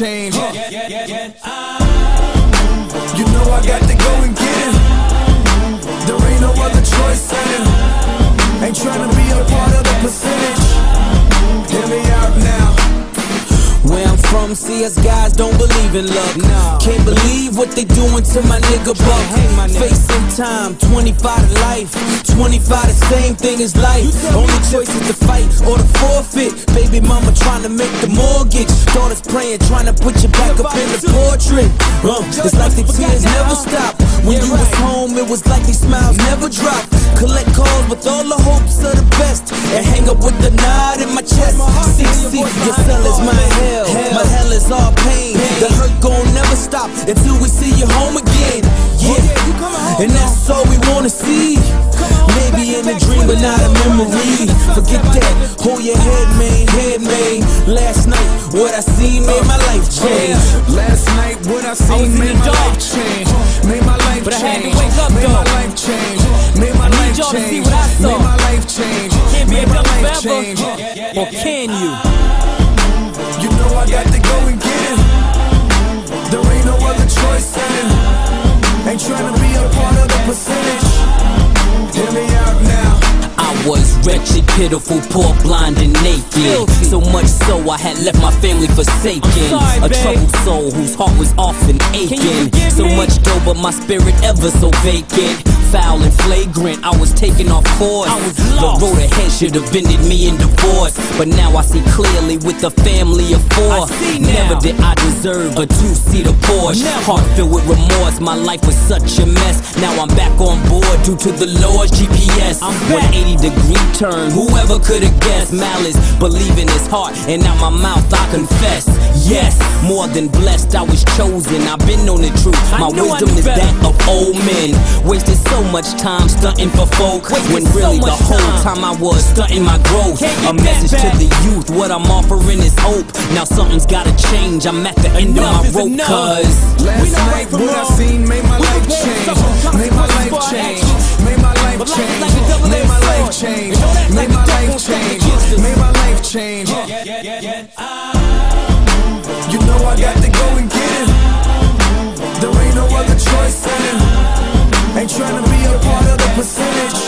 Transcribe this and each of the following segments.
change. You know I got to go and See us guys don't believe in luck. Can't believe what they doing to my nigga Buck. Facing time, 25 to life. 25 the same thing as life. Only choice is to fight or to forfeit. Baby mama trying to make the mortgage. Daughters praying, trying to put you back up in the portrait. Uh, it's like the tears never stop. When you was home, it was like these smiles never dropped. Collect calls with all the hopes of the best. And hang up with the nod in my chest. CC, your cell is my hell. My hell is all pain. The hurt gon' never stop until we see you home again. Oh, yeah, and that's all we wanna see. Maybe in a dream, but not a memory. Forget that. Hold your head, man, head, man. Last night, what I seen made my life oh, change. Last night, what I seen made my life change. Made my life But I had to change. wake up, Made my life change. Made my life change. Change. Or can you? You know I got to go and get it. There ain't no other choice in it. Ain't trying to be a part of the percentage. Hear me out now. I was wretched, pitiful, poor, blind, and naked. Filthy. So much so I had left my family forsaken. sorry, a babe. troubled soul whose heart was often you aching. So me? much dough, but my spirit ever so vacant. Foul and flagrant, I was taken off course. I was the road ahead should have ended me in divorce. But now I see clearly with a family of four. I see now. Never did I deserve a two-seater Porsche. Never. Heart filled with remorse, my life was such a mess. Now I'm back on board due to the Lord's GPS. I'm back. 180 degree turn, whoever could have guessed malice, believe in his heart, and out my mouth I confess. Yes, more than blessed, I was chosen. I've been on the truth. My wisdom is that of old men. Wasted so much time stunting for folk when so really the whole time. time I was stunting my growth. A message to the youth, what I'm offering is hope. Now something's gotta change. I'm at the end Enough of my rope, cause. Last night, what I wrong. seen made my We life change. Made my life change. Made my life But life is change. like a double-edged Made my life change. And don't act Made my life change. Made my life change. You know I got percentage.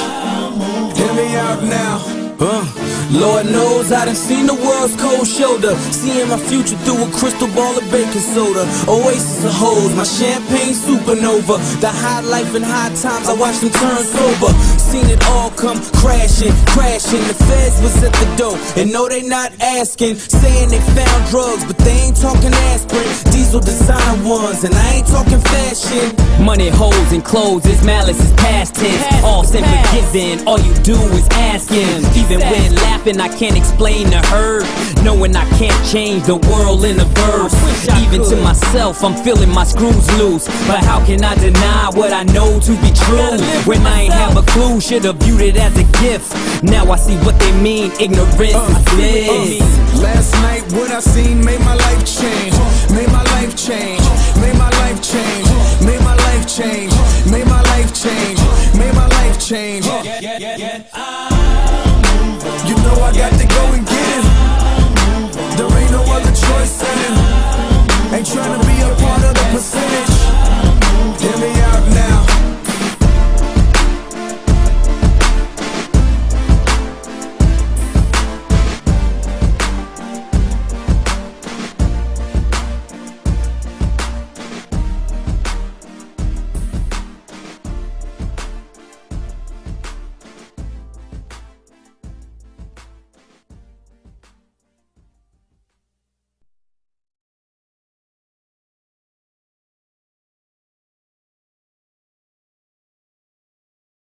Hear me out now. Uh, Lord knows I done seen the world's cold shoulder. Seeing my future through a crystal ball of baking soda. Oasis of hoes, my champagne supernova. The high life and high times, I watched them turn sober. Seen it all come crashing, crashing. The feds was at the door, and no, they not asking. Saying they found drugs, but they ain't talking aspirin. Diesel designer ones, and I ain't talking fashion. Money, hoes, and clothes, this malice is past tense. All is forgiven, all you do is asking. Even when laughing, I can't explain to her. Knowing I can't change the world in a verse. I wish I Even to myself, I'm feeling my screws loose. But how can I deny what I know to be true? When I ain't have a clue, should've viewed it as a gift. Now I see what they mean, ignorance Uh, is bliss. Last night, what I seen made my life change. Made my life change. Change. You